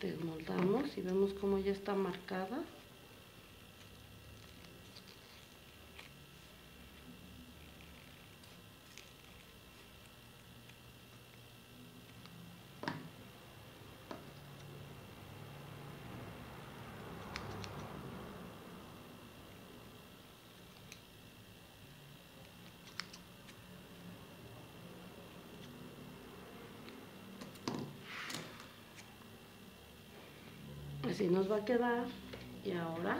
desmoldamos y vemos cómo ya está marcada así nos va a quedar. Y ahora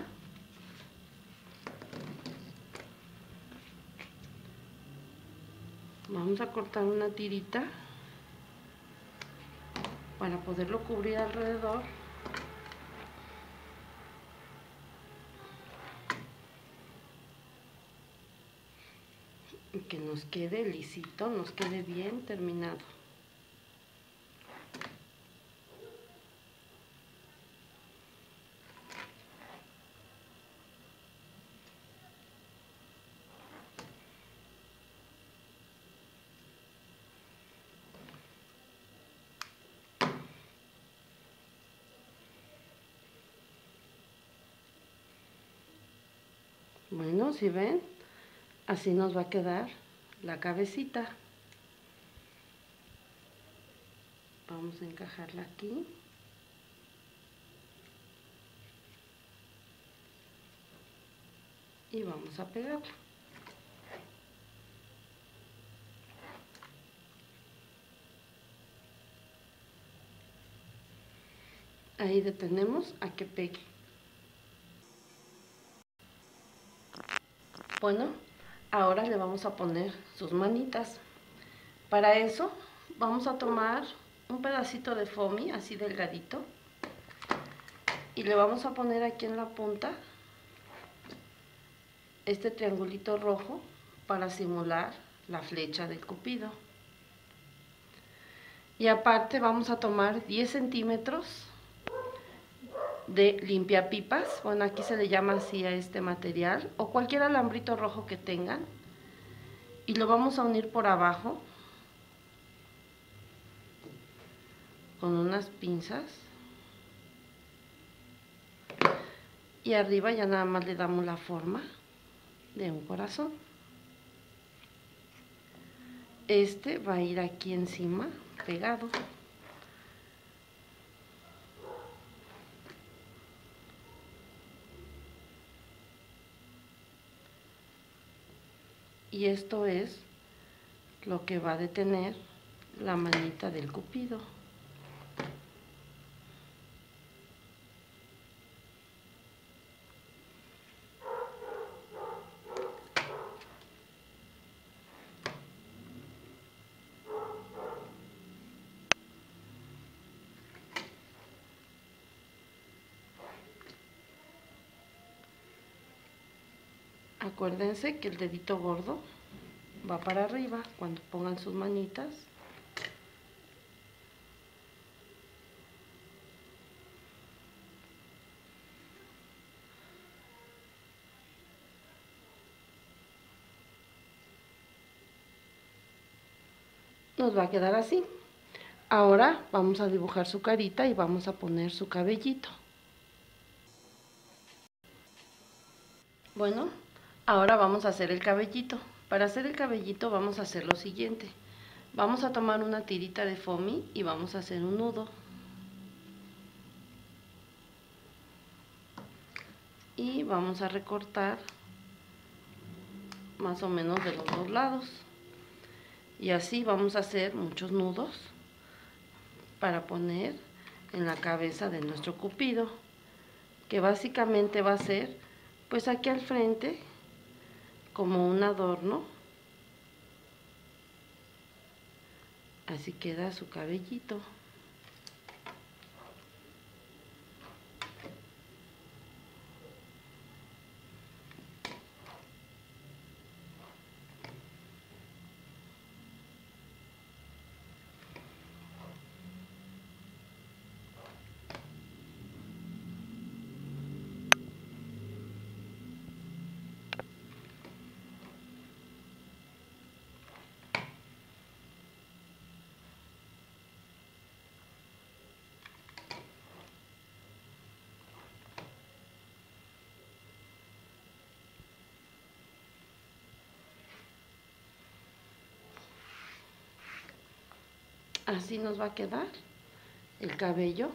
vamos a cortar una tirita para poderlo cubrir alrededor. Y que nos quede lisito, nos quede bien terminado Bueno, si ven, así nos va a quedar la cabecita. Vamos a encajarla aquí. Y vamos a pegarla. Ahí detenemos a que pegue. Bueno, ahora le vamos a poner sus manitas. Para eso vamos a tomar un pedacito de foamy, así delgadito. Y le vamos a poner aquí en la punta este triangulito rojo para simular la flecha del cupido. Y aparte vamos a tomar 10 centímetros de limpiapipas, bueno aquí se le llama así a este material, o cualquier alambrito rojo que tengan, y lo vamos a unir por abajo con unas pinzas, y arriba ya nada más le damos la forma de un corazón. Este va a ir aquí encima, pegado. Y esto es lo que va a detener la manita del cupido. Acuérdense que el dedito gordo va para arriba cuando pongan sus manitas. Nos va a quedar así. Ahora vamos a dibujar su carita y vamos a poner su cabellito. Bueno, Ahora vamos a hacer el cabellito. Para hacer el cabellito vamos a hacer lo siguiente. Vamos a tomar una tirita de foamy y vamos a hacer un nudo. Y vamos a recortar más o menos de los dos lados. Y así vamos a hacer muchos nudos para poner en la cabeza de nuestro cupido. Que básicamente va a ser pues aquí al frente como un adorno. Así queda su cabellito. Así nos va a quedar el cabello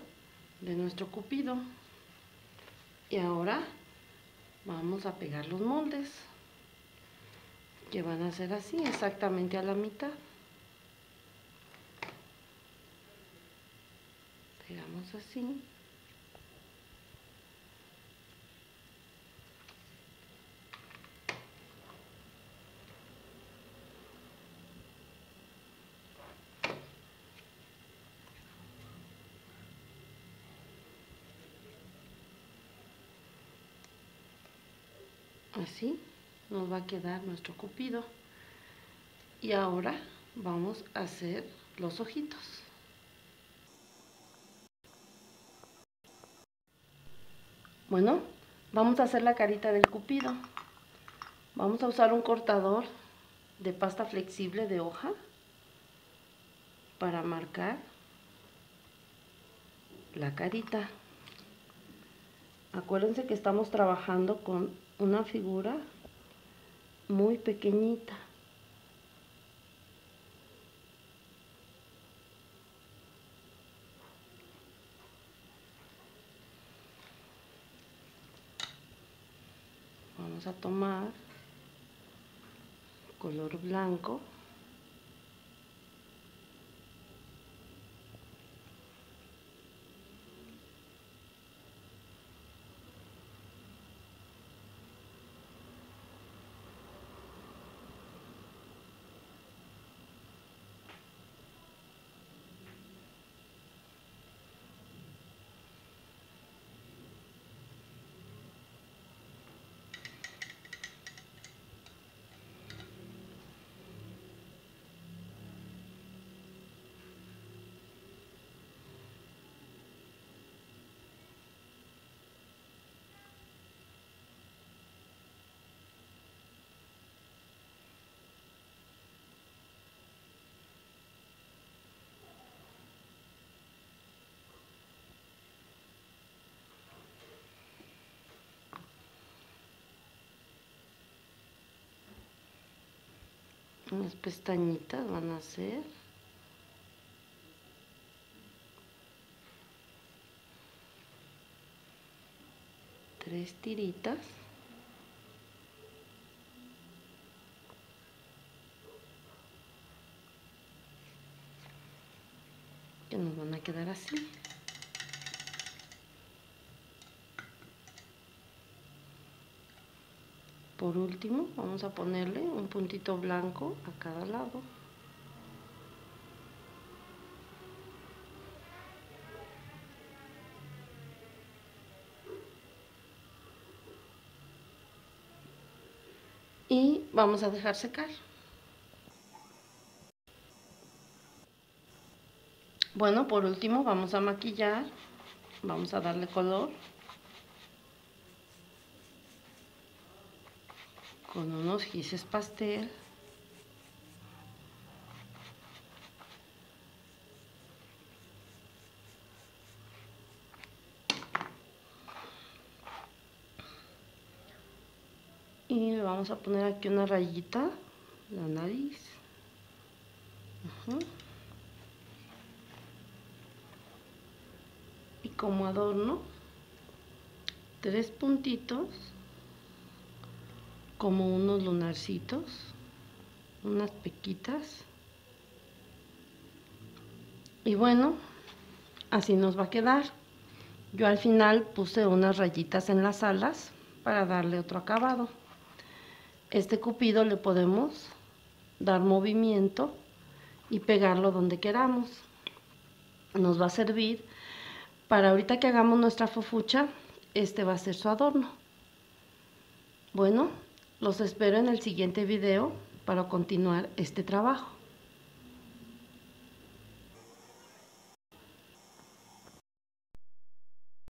de nuestro cupido. Y ahora vamos a pegar los moldes que van a ser así exactamente a la mitad pegamos así así nos va a quedar nuestro cupido. Y ahora vamos a hacer los ojitos. Bueno vamos a hacer la carita del cupido. Vamos a usar un cortador de pasta flexible de hoja para marcar la carita. Acuérdense que estamos trabajando con una figura muy pequeñita. Vamos a tomar color blanco unas pestañitas van a ser. Tres tiritas. Que nos van a quedar así Por último, vamos a ponerle un puntito blanco a cada lado. Y vamos a dejar secar. Bueno, por último vamos a maquillar, vamos a darle color. Con unos gises pastel. Y le vamos a poner aquí una rayita la nariz. Y como adorno tres puntitos como unos lunarcitos, unas pequitas. Y bueno, así nos va a quedar. Yo al final puse unas rayitas en las alas para darle otro acabado. Este cupido le podemos dar movimiento y pegarlo donde queramos. Nos va a servir para ahorita que hagamos nuestra fofucha, este va a ser su adorno. Bueno, los espero en el siguiente video para continuar este trabajo.